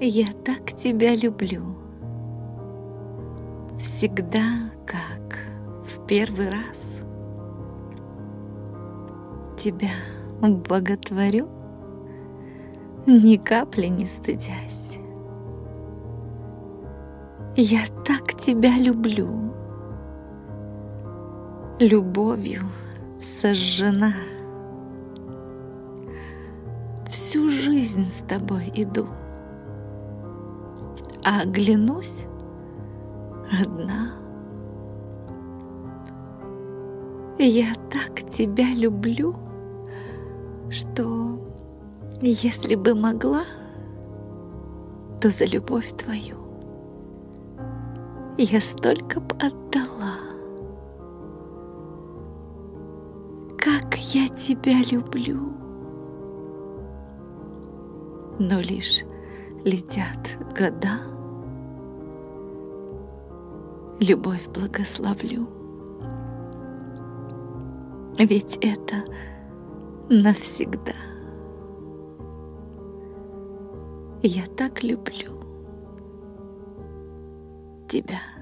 Я так тебя люблю. Всегда как в первый раз. Тебя боготворю, ни капли не стыдясь. Я так тебя люблю. Любовью сожжена. Всю жизнь с тобой иду. А оглянусь одна. Я так тебя люблю, что если бы могла, то за любовь твою я столько б отдала. Как я тебя люблю. Но лишь летят года, любовь благословлю. Ведь это навсегда. Я так люблю тебя.